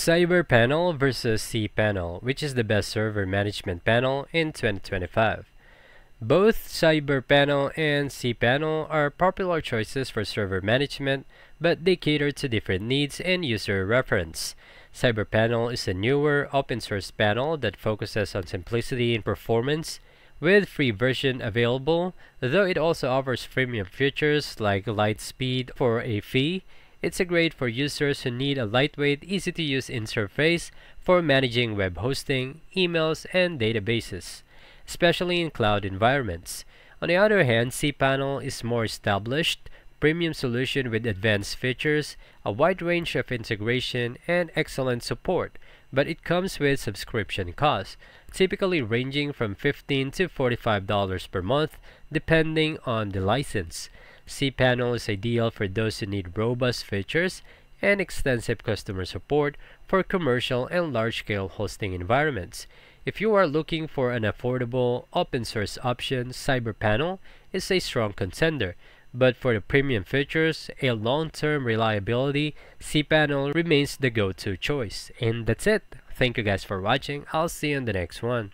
CyberPanel versus cPanel, which is the best server management panel in 2025. Both CyberPanel and cPanel are popular choices for server management, but they cater to different needs and user reference. CyberPanel is a newer open source panel that focuses on simplicity and performance, with free version available, though it also offers premium features like LiteSpeed for a fee it's a great for users who need a lightweight, easy-to-use interface for managing web hosting, emails, and databases, especially in cloud environments. On the other hand, cPanel is more established, premium solution with advanced features, a wide range of integration, and excellent support, but it comes with subscription costs, typically ranging from 15 to $45 per month, depending on the license cPanel is ideal for those who need robust features and extensive customer support for commercial and large-scale hosting environments. If you are looking for an affordable open source option, CyberPanel is a strong contender. But for the premium features, a long-term reliability, cPanel remains the go-to choice. And that's it. Thank you guys for watching. I'll see you in the next one.